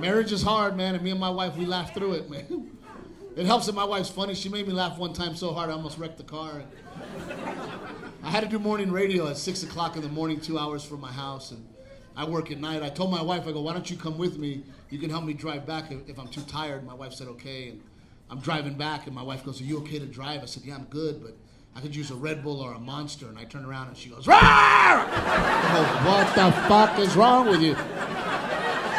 Marriage is hard, man, and me and my wife, we laugh through it, man. It helps that my wife's funny. She made me laugh one time so hard I almost wrecked the car. I had to do morning radio at 6 o'clock in the morning, two hours from my house, and I work at night. I told my wife, I go, why don't you come with me? You can help me drive back if, I'm too tired. My wife said, okay. And I'm driving back, and my wife goes, are you okay to drive? I said, yeah, I'm good, but I could use a Red Bull or a Monster. And I turn around, and she goes, Rawr! I go, what the fuck is wrong with you?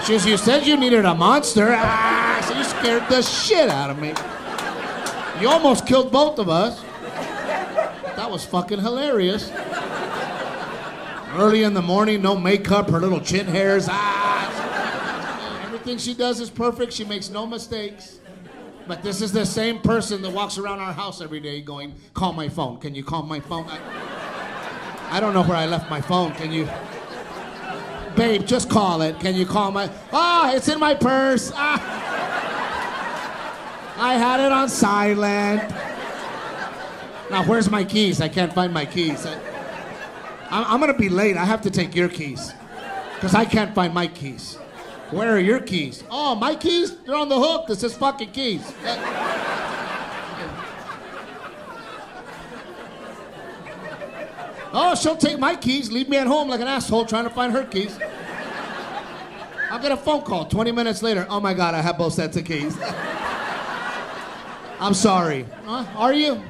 Goes, you said you needed a Monster. Ah, so you scared the shit out of me. You almost killed both of us. That was fucking hilarious. Early in the morning, no makeup, her little chin hairs. Ah, everything she does is perfect. She makes no mistakes. But this is the same person that walks around our house every day going, Call my phone. Can you call my phone? I, I don't know where I left my phone. Can you? Babe, just call it. Can you call my. Ah, oh, it's in my purse. Ah. I had it on silent. Now, where's my keys? I can't find my keys. I, I'm gonna be late. I have to take your keys. Because I can't find my keys. Where are your keys? Oh, my keys? They're on the hook. This is fucking keys. Oh, she'll take my keys, leave me at home like an asshole trying to find her keys. I'll get a phone call 20 minutes later. Oh my God, I have both sets of keys. I'm sorry. Huh? Are you?